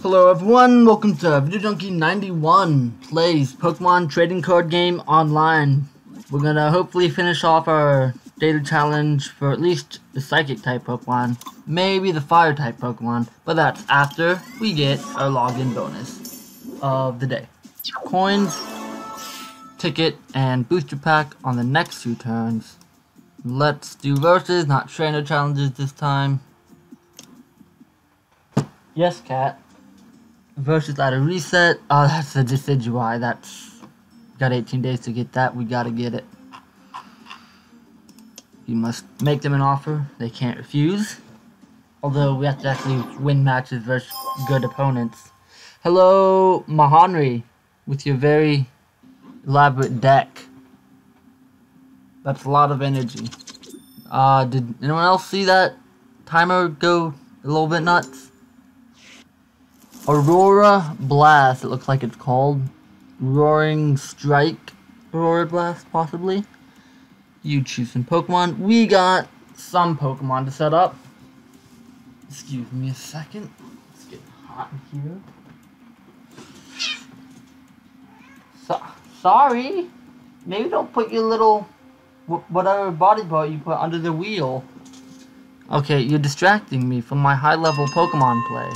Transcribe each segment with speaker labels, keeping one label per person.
Speaker 1: Hello everyone, welcome to Video Junkie 91 plays Pokemon Trading Card Game online. We're gonna hopefully finish off our daily challenge for at least the Psychic type Pokemon, maybe the Fire type Pokemon, but that's after we get our login bonus of the day. Coins, ticket, and booster pack on the next two turns. Let's do versus, not trainer challenges this time. Yes, cat. Versus at a reset. Oh, that's the Decidueye. That's got 18 days to get that. We gotta get it. You must make them an offer. They can't refuse. Although we have to actually win matches versus good opponents. Hello, Mahanri, with your very elaborate deck. That's a lot of energy. Uh, did anyone else see that timer go a little bit nuts? Aurora Blast, it looks like it's called. Roaring Strike Aurora Blast, possibly. You choose some Pokemon. We got some Pokemon to set up. Excuse me a second. It's getting hot in here. So sorry. Maybe don't put your little whatever body part you put under the wheel. Okay, you're distracting me from my high level Pokemon play.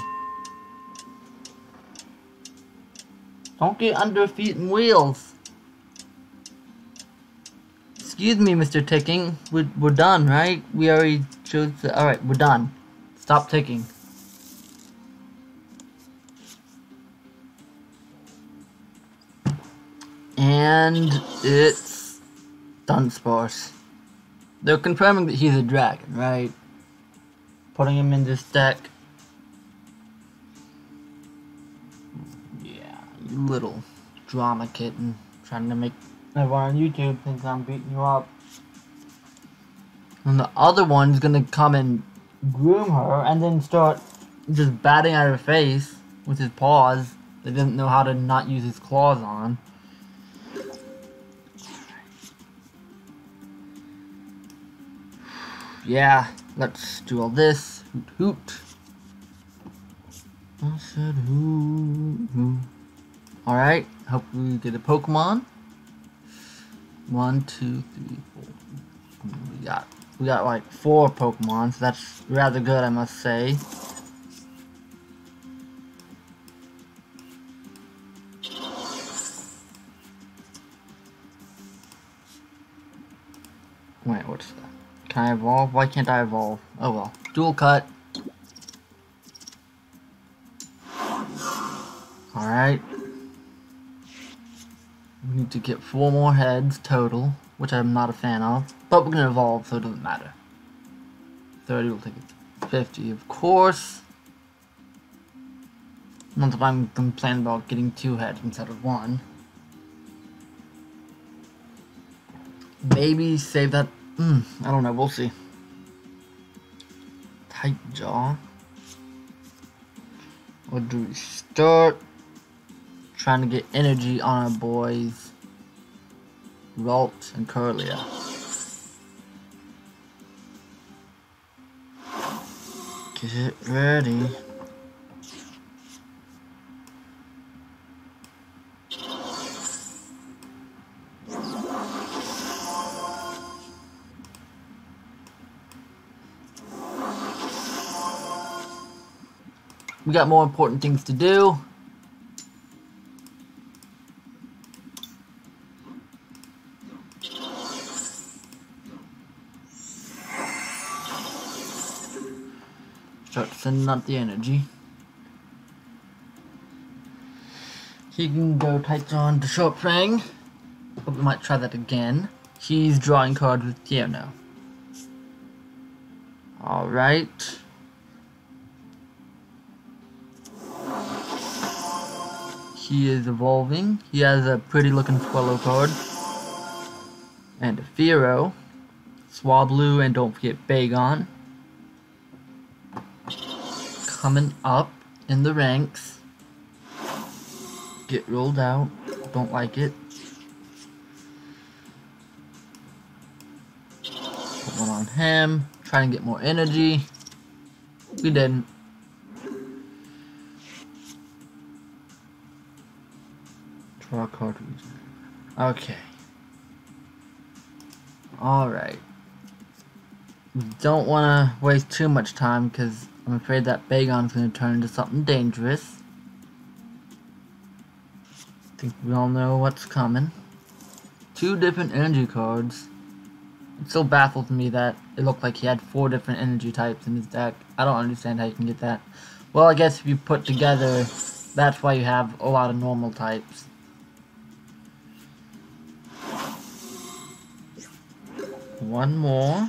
Speaker 1: Don't get under feet and wheels. Excuse me, Mr. Ticking. We're, we're done, right? We already chose the... Alright, we're done. Stop ticking. And it's Dunsparce. They're confirming that he's a dragon, right? Putting him in this deck. Drama kitten. Trying to make everyone on YouTube think I'm beating you up. And the other one's gonna come and groom her and then start just batting at her face with his paws. They doesn't know how to not use his claws on. Yeah, let's do all this. Hoot hoot. I said hoot hoot. Alright, hope we get a Pokemon. One, two, three, four. We got we got like four Pokemon, so that's rather good I must say. Wait, what's that? Can I evolve? Why can't I evolve? Oh well. Dual cut. To get four more heads total, which I'm not a fan of. But we're gonna evolve, so it doesn't matter. 30 will take it to 50, of course. Not that I'm complaining about getting two heads instead of one. Maybe save that Hmm, I don't know, we'll see. Tight jaw. What do we start? Trying to get energy on our boys. Ralt and Kirlia. Get it ready. We got more important things to do. Out the energy. He can go Titan to Short Fang. But we might try that again. He's drawing cards with Tierno. Alright. He is evolving. He has a pretty looking Swellow card. And a Fearow. Swablu, and don't forget Bagon coming up in the ranks. Get rolled out. Don't like it. Put one on him. Try and get more energy. We didn't. Draw card. Okay. Alright. Don't want to waste too much time because I'm afraid that Bagon's going to turn into something dangerous. I think we all know what's coming. Two different energy cards. It still baffles me that it looked like he had four different energy types in his deck. I don't understand how you can get that. Well, I guess if you put together, that's why you have a lot of normal types. One more.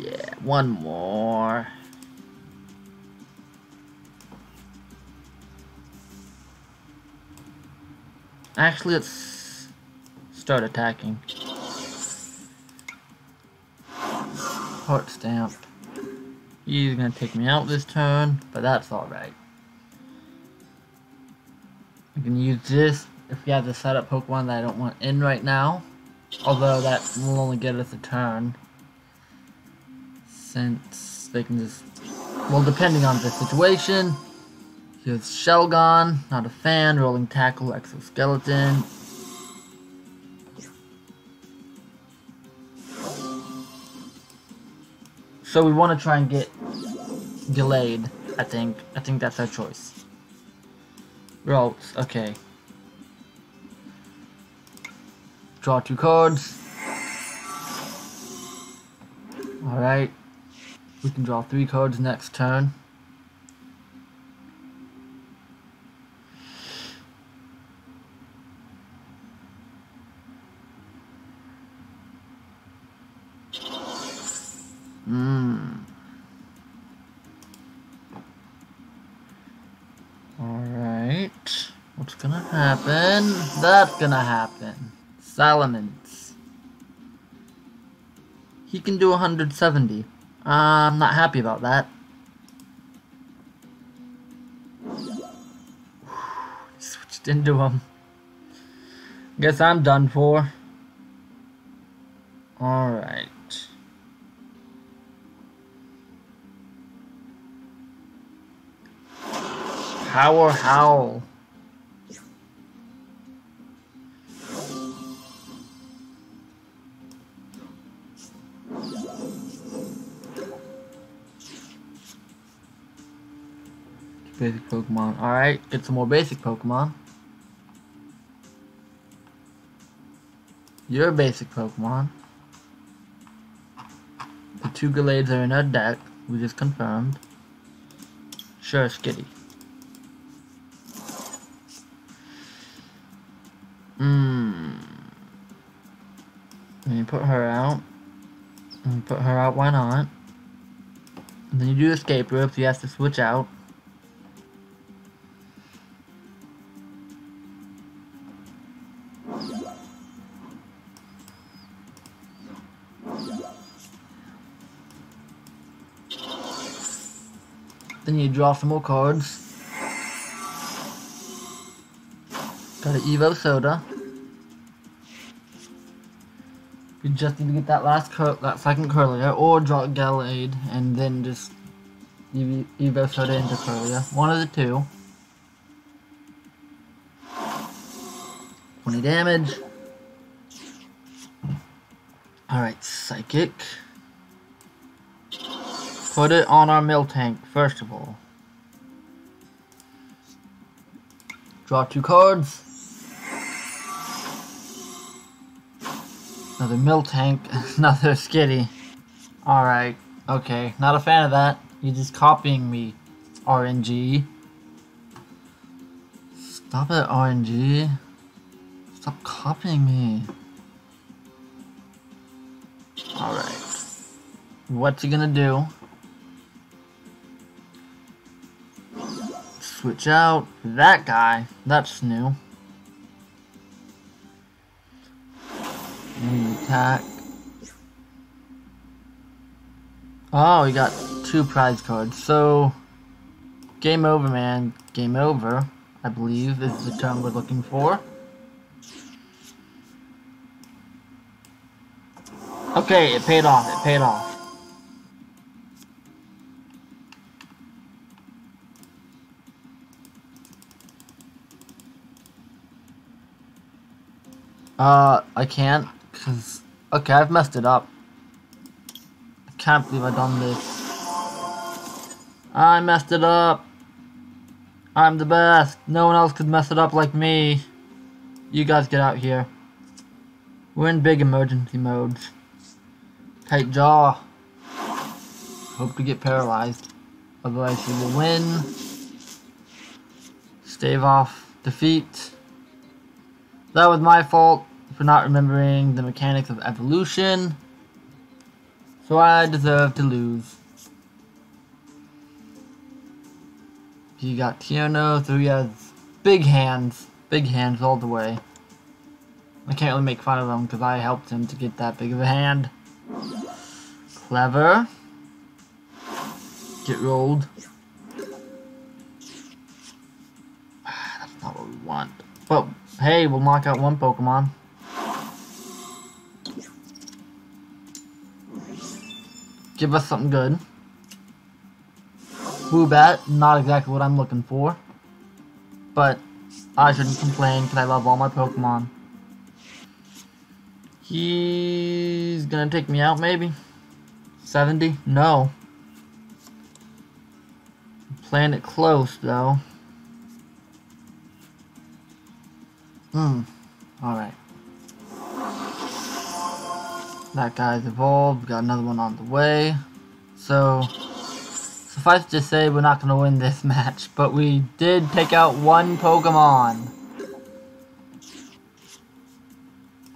Speaker 1: Yeah, one more. Actually, let's start attacking. Heart stamp. He's gonna take me out this turn, but that's alright. I can use this if we have to set up Pokemon that I don't want in right now. Although that will only get us a turn. Since they can just... Well, depending on the situation. Here's Shelgon, not a fan. Rolling Tackle, Exoskeleton. So we want to try and get delayed, I think. I think that's our choice. Rolls, okay. Draw two cards. Alright. We can draw three cards next turn. Hmm. Alright. What's gonna happen? That's gonna happen. Salamence. He can do 170. I'm not happy about that. Switched into him. Guess I'm done for. Alright. Power Howl. Basic Pokemon. Alright, get some more basic Pokemon. You're basic Pokemon. The two Gallades are in our deck. We just confirmed. Sure, Skitty. Hmm. Then you put her out. And put her out, why not? And then you do escape rope, so you have to switch out. Draw some more cards. Got an Evosoda. You just need to get that last cur that second Kirlia, or draw Gallade, and then just Evo, Evosoda into Kirlia. One of the two. 20 damage. Alright, Psychic. Put it on our Miltank, first of all. Draw two cards. Another Miltank, another Skitty. Alright, okay. Not a fan of that. You're just copying me, RNG. Stop it, RNG. Stop copying me. Alright. What's he gonna do? Switch out. That guy. That's new. attack. Oh, we got two prize cards. So, game over, man. Game over, I believe, is the term we're looking for. Okay, it paid off. It paid off. Uh, I can't, because... Okay, I've messed it up. I can't believe I've done this. I messed it up. I'm the best. No one else could mess it up like me. You guys get out here. We're in big emergency modes. Tight jaw. Hope to get paralyzed. Otherwise you will win. Stave off defeat. That was my fault for not remembering the mechanics of evolution. So I deserve to lose. He got Tierno, so he has big hands. Big hands all the way. I can't really make fun of him because I helped him to get that big of a hand. Clever. Get rolled. That's not what we want. But, hey, we'll knock out one Pokemon. Give us something good. Woobat, not exactly what I'm looking for. But I shouldn't complain because I love all my Pokemon. He's gonna take me out maybe? 70? No. Playing it close though. Hmm. Alright. That guy's evolved. Got another one on the way. So, suffice to say, we're not going to win this match. But we did take out one Pokemon.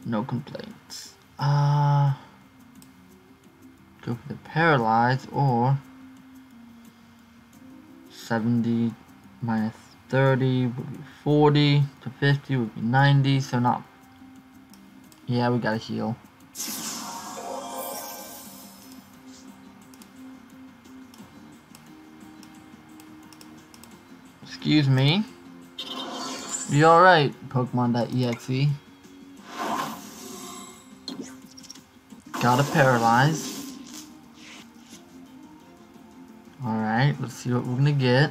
Speaker 1: No complaints. Uh, go for the Paralyze or 70 minus 30 would be 40 to 50 would be 90 so not yeah we gotta heal excuse me you alright Pokemon.exe gotta paralyze Alright, let's see what we're gonna get.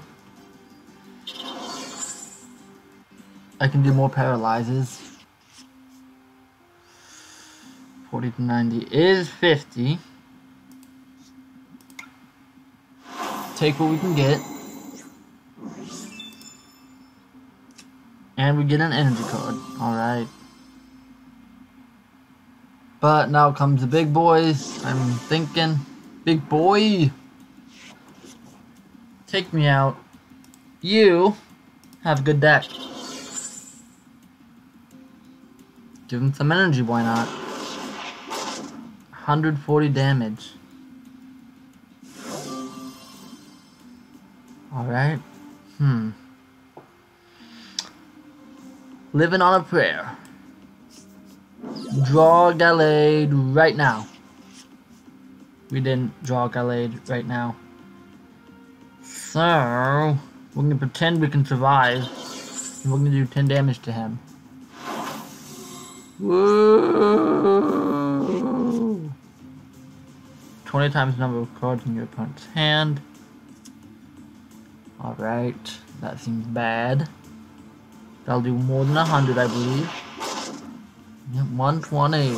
Speaker 1: I can do more paralyzes. 40 to 90 is 50. Take what we can get. And we get an energy card. Alright. But now comes the big boys. I'm thinking. Big boy! Take me out. You have a good deck. Give him some energy, why not? 140 damage. Alright. Hmm. Living on a prayer. Draw Gallade right now. We didn't draw Gallade right now. So, we're gonna pretend we can survive. And we're gonna do 10 damage to him. Woo! 20 times the number of cards in your opponent's hand. Alright, that seems bad. That'll do more than 100, I believe. Yep, 120.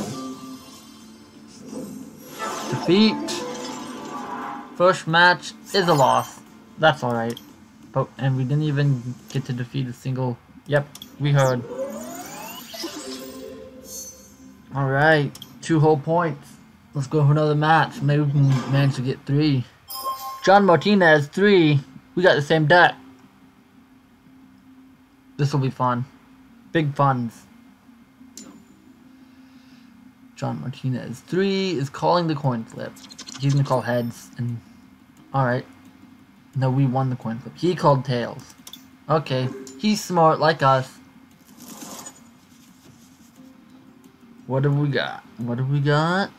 Speaker 1: Defeat. First match is a loss. That's alright. But and we didn't even get to defeat a single Yep, we heard. Alright, two whole points. Let's go for another match. Maybe we can manage to get three. John Martinez, three. We got the same deck. This will be fun. Big funds. John Martinez, three is calling the coin flip. He's gonna call heads and alright. No, we won the coin flip. He called tails. Okay, he's smart like us. What have we got? What have we got?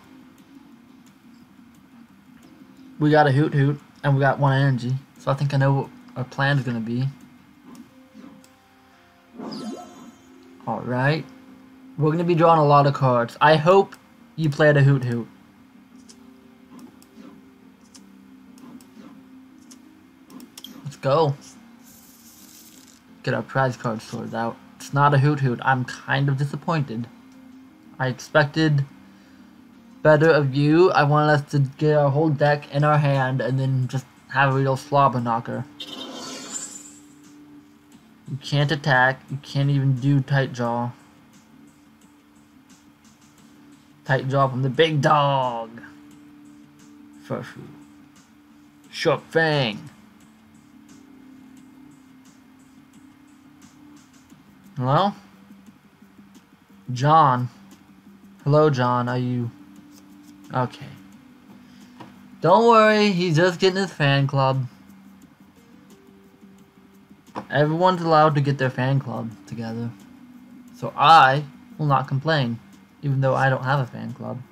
Speaker 1: We got a hoot hoot, and we got one energy. So I think I know what our plan is to be. Alright. We're going to be drawing a lot of cards. I hope you played a hoot hoot. Let's go. Get our prize card sorted out. It's not a Hoot Hoot. I'm kind of disappointed. I expected better of you. I wanted us to get our whole deck in our hand and then just have a real slobber knocker. You can't attack. You can't even do tight jaw. Tight jaw from the big dog. Furfrou. Short Fang. Hello? John. Hello, John. Are you... Okay. Don't worry, he's just getting his fan club. Everyone's allowed to get their fan club together. So I will not complain, even though I don't have a fan club.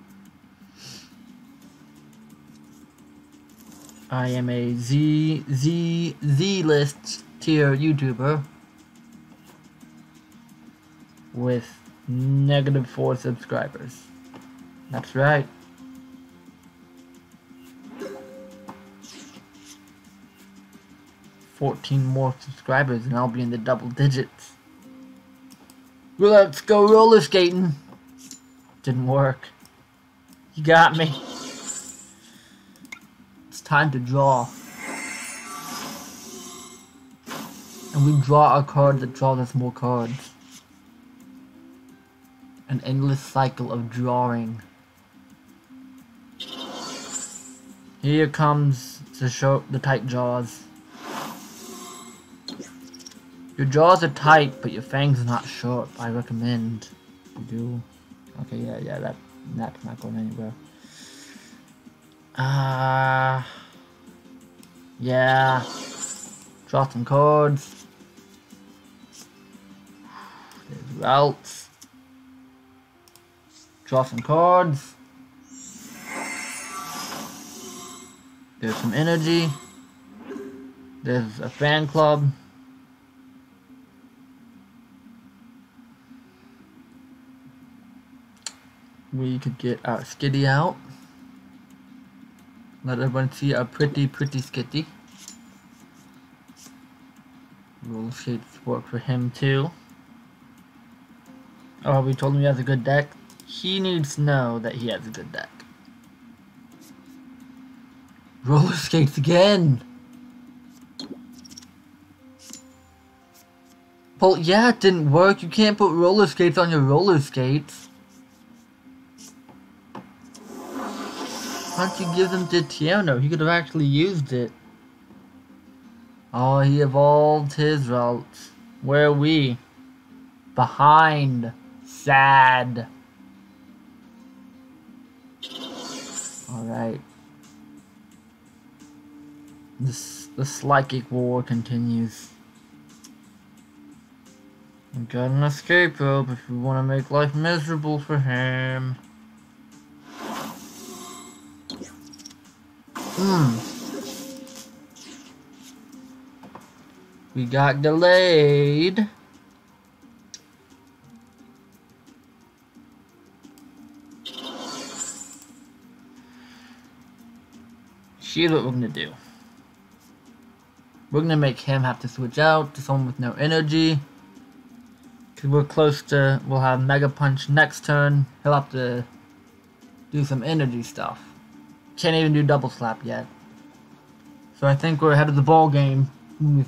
Speaker 1: I am a Z, Z, Z list tier YouTuber with negative 4 subscribers. That's right. Fourteen more subscribers and I'll be in the double digits. Let's go roller skating. Didn't work. You got me. It's time to draw. And we draw a card that draws us more cards an endless cycle of drawing. Here comes to show the tight jaws. Your jaws are tight, but your fangs are not sharp. I recommend you do. Okay, yeah, yeah, that that's not going anywhere. Ah, uh, yeah. Draw some cards. There's Ralts. Draw some cards. There's some energy. There's a fan club. We could get our skitty out. Let everyone see our pretty, pretty skitty. Roller skates work for him too. Oh, we told him he has a good deck. He needs to know that he has a good deck. Roller skates again! Well, yeah, it didn't work. You can't put roller skates on your roller skates. Why don't you give them to Tierno? He could have actually used it. Oh, he evolved his Ralts. Where are we? Behind. Sad. Alright. This the psychic war continues. We got an escape rope if we want to make life miserable for him. Hmm. We got delayed. Here's what we're gonna do. We're gonna make him have to switch out to someone with no energy. Cause we're close to, we'll have Mega Punch next turn. He'll have to do some energy stuff. Can't even do Double Slap yet. So I think we're ahead of the ball game when we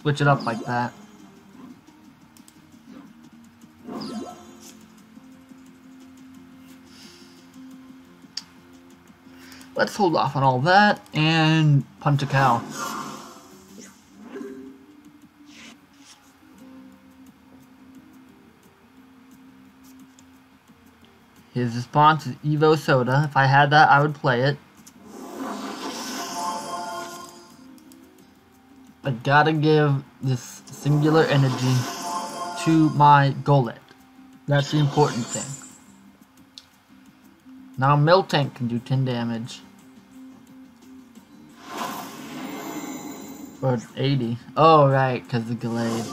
Speaker 1: switch it up like that. Let's hold off on all that and punch a cow. His response is Evosoda. If I had that, I would play it. I gotta give this singular energy to my Golett. That's the important thing. Now Miltank can do 10 damage. Or 80. Oh, right, because the Gallade.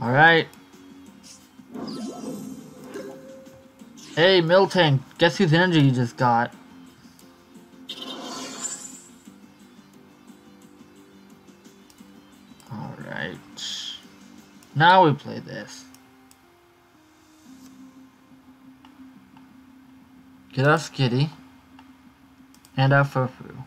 Speaker 1: Alright. Hey, Miltank, guess whose energy you just got? Right. Now we play this. Get us Kitty. And our Furfrou.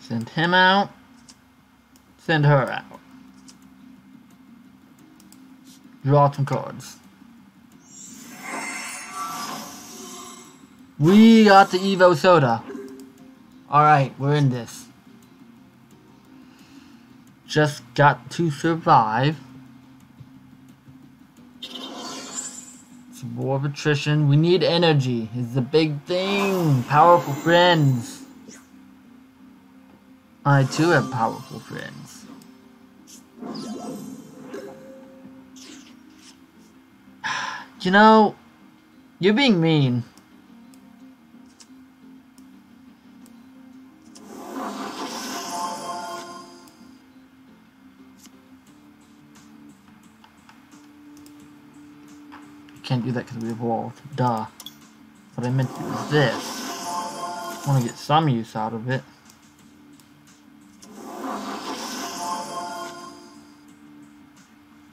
Speaker 1: Send him out. Send her out. Draw some cards. We got the Evosoda. Alright, we're in this. Just got to survive. It's a war of attrition. We need energy. Is the big thing. Powerful friends. I too have powerful friends. You know, you're being mean. Do that because we evolved. Duh. What I meant is this. I want to get some use out of it.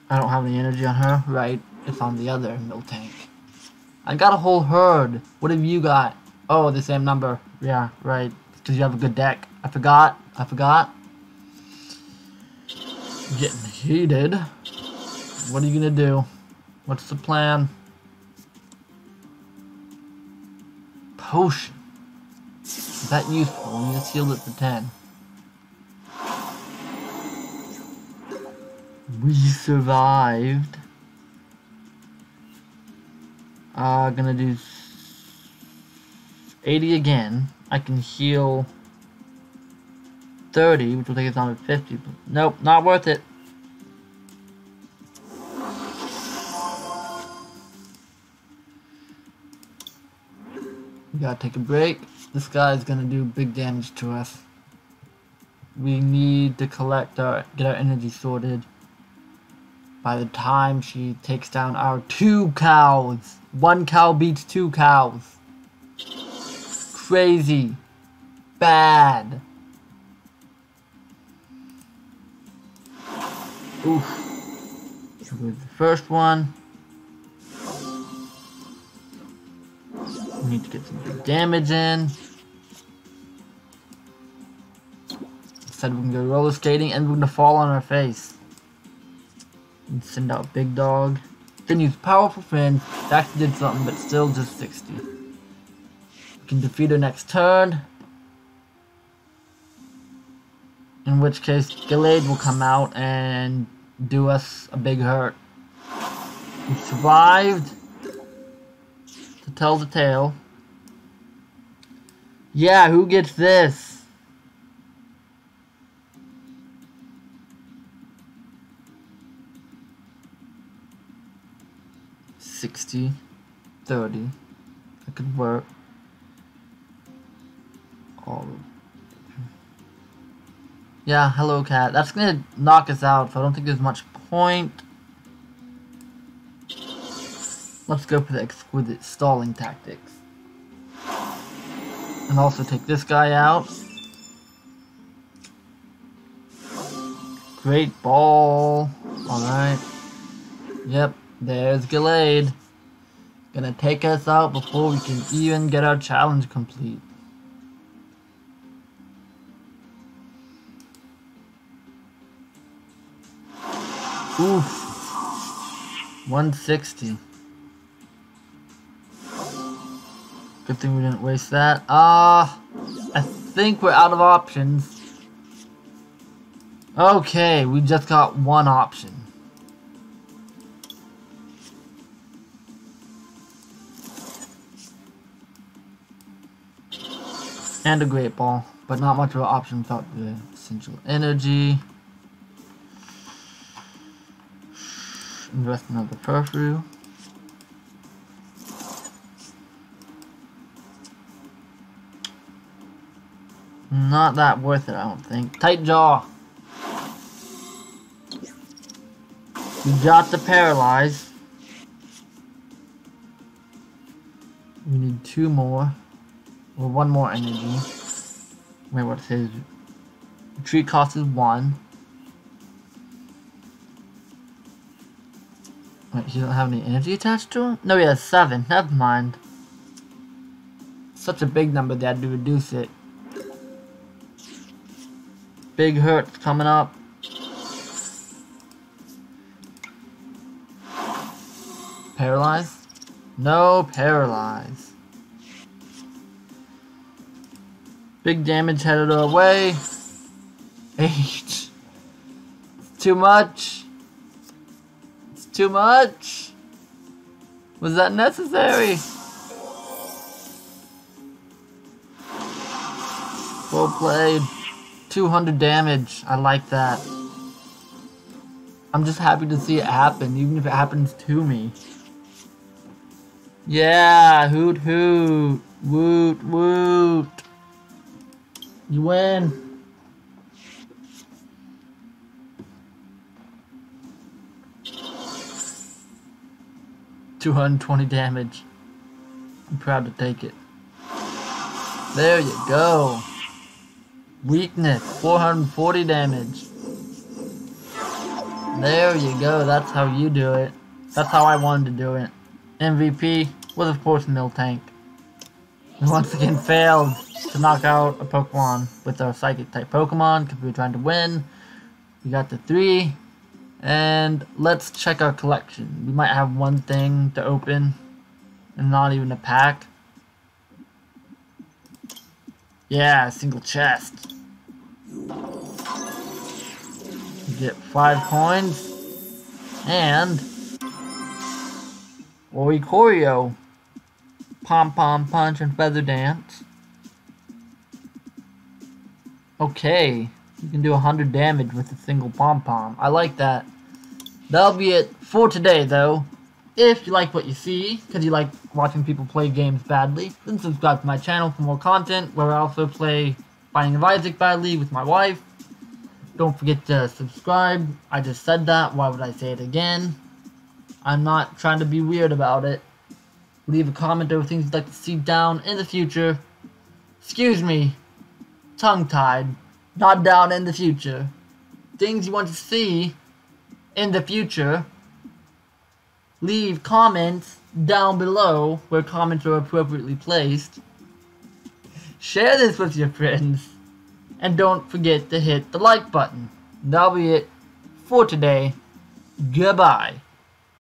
Speaker 1: I don't have any energy on her. Right. It's on the other Miltank. I got a whole herd. What have you got? Oh, the same number. Yeah, right. Because you have a good deck. I forgot. I forgot. Getting heated. What are you going to do? What's the plan? Potion. Is that useful? We just healed it to 10. We survived. Uh, gonna do 80 again. I can heal 30, which will take us down to 50. But Nope, not worth it. Gotta take a break. This guy is gonna do big damage to us. We need to collect our, get our energy sorted. By the time she takes down our two cows. One cow beats two cows. Crazy. Bad. Oof. With the first one. Need to get some big damage in. Instead, we can go roller skating and we're gonna fall on our face. And send out Big Dog. Then use Powerful Friend. That did something, but still just 60. We can defeat her next turn. In which case, Gallade will come out and do us a big hurt. We survived to tell the tale. Yeah, who gets this? Sixty, thirty. I could work. All yeah, hello cat. That's gonna knock us out, so I don't think there's much point. Let's go for the exquisite stalling tactics. And also take this guy out. Great ball. Alright. Yep, there's Gallade. Gonna take us out before we can even get our challenge complete. Oof. 160. Good thing we didn't waste that. Ah, uh, I think we're out of options. Okay, we just got one option. And a great ball, but not much of an option without the essential energy. Invest another Furfrou. Not that worth it, I don't think. Tight jaw. We got the paralyze. We need two more. Or one more energy. Wait, what's his? Retreat cost is one. Wait, he don't have any energy attached to him? No, he has seven. Never mind. Such a big number they had to reduce it. Big hurts coming up. Paralyzed? No paralyze. Big damage headed our way. Eight. too much. It's too much. Was that necessary? Well played. 200 damage. I like that. I'm just happy to see it happen, even if it happens to me. Yeah, hoot hoot. Woot woot. You win. Two hundred twenty damage. I'm proud to take it. There you go. Weakness, 440 damage. There you go, that's how you do it. That's how I wanted to do it. MVP was of course Miltank. We once again failed to knock out a Pokemon with our Psychic type Pokemon because we were trying to win. We got the three. And let's check our collection. We might have one thing to open and not even a pack. Yeah, single chest. get five coins. And Oricorio. Pom Pom Punch and Feather Dance. Okay. You can do 100 damage with a single Pom Pom. I like that. That'll be it for today, though. If you like what you see, because you like watching people play games badly, then subscribe to my channel for more content, where I also play Binding of Isaac badly with my wife. Don't forget to subscribe. I just said that. Why would I say it again? I'm not trying to be weird about it. Leave a comment over things you'd like to see down in the future. Excuse me. Tongue-tied. Not down in the future. Things you want to see in the future. Leave comments down below where comments are appropriately placed. Share this with your friends. And don't forget to hit the like button. That'll be it for today. Goodbye.